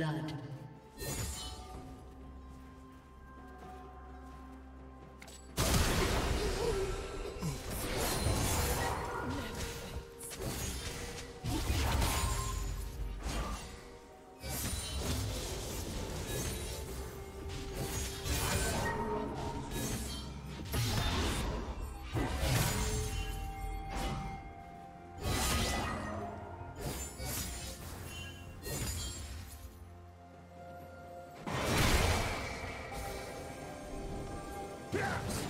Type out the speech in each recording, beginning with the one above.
blood. Yeah.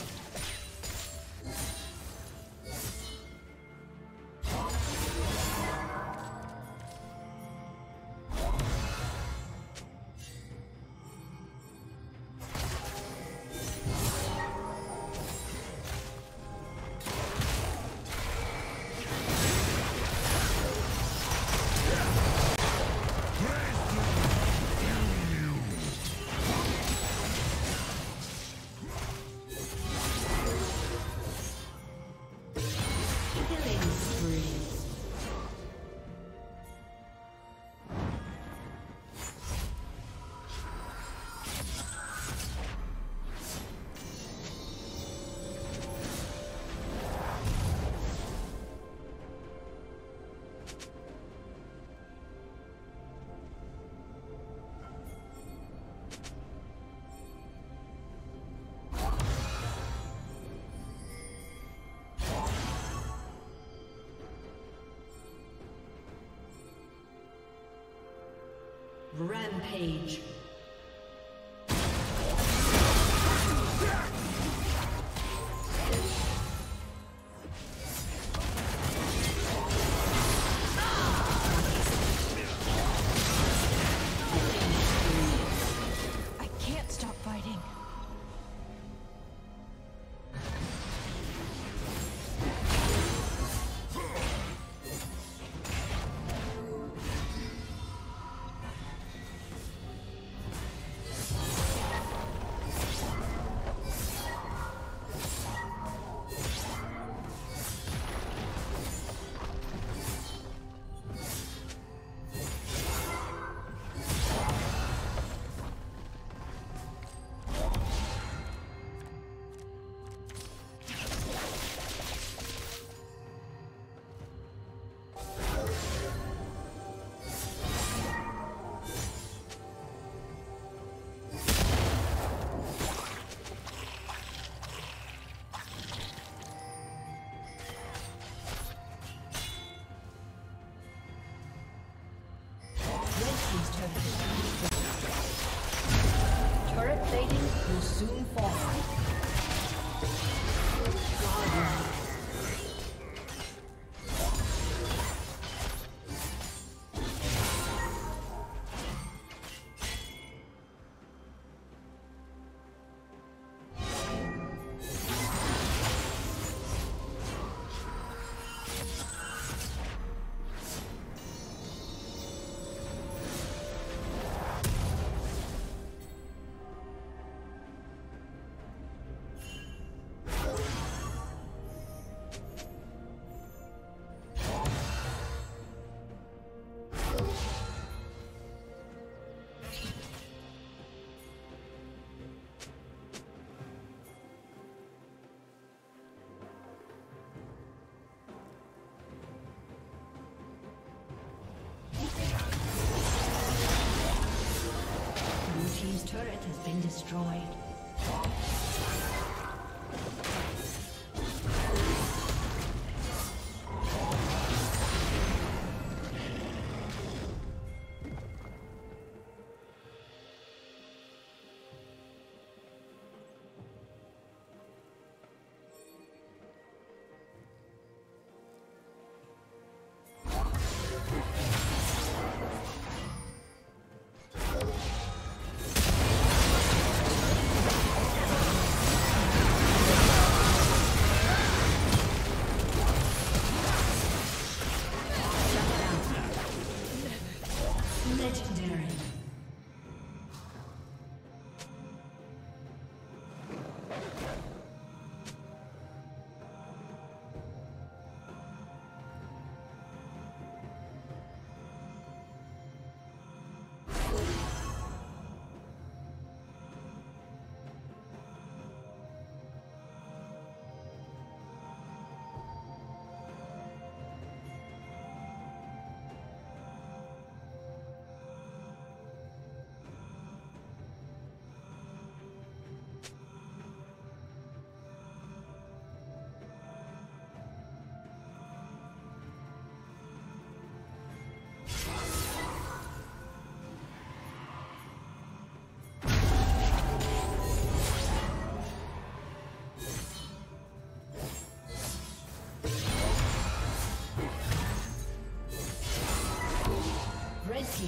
Rampage. Destroyed.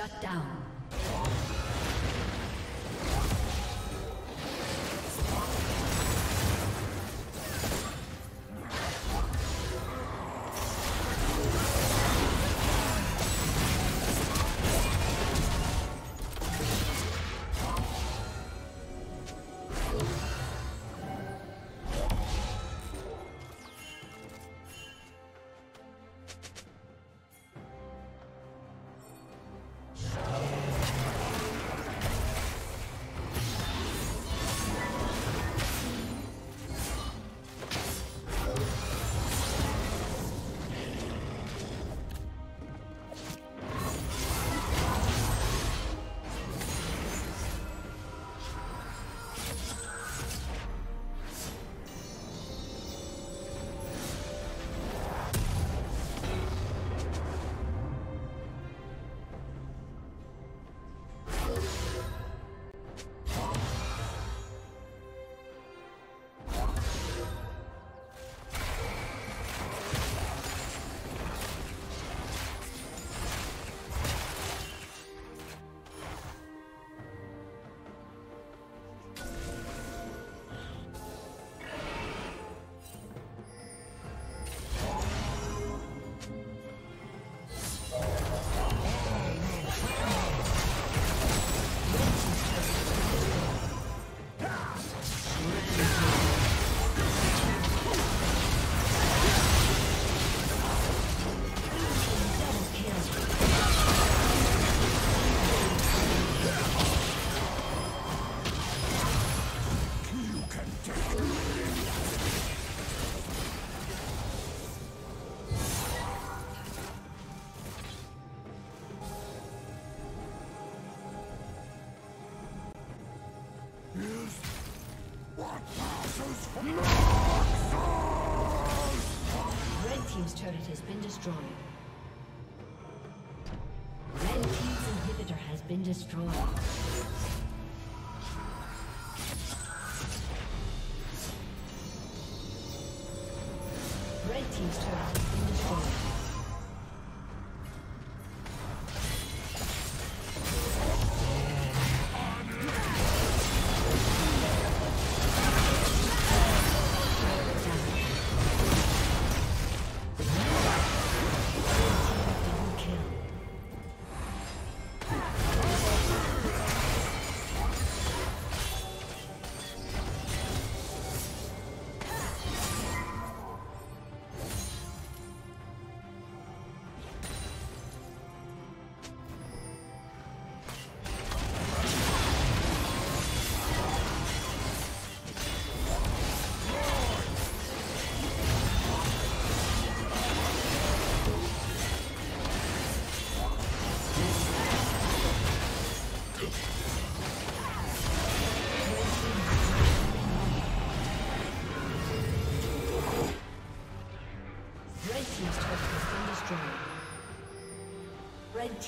Shut down. Destroyed.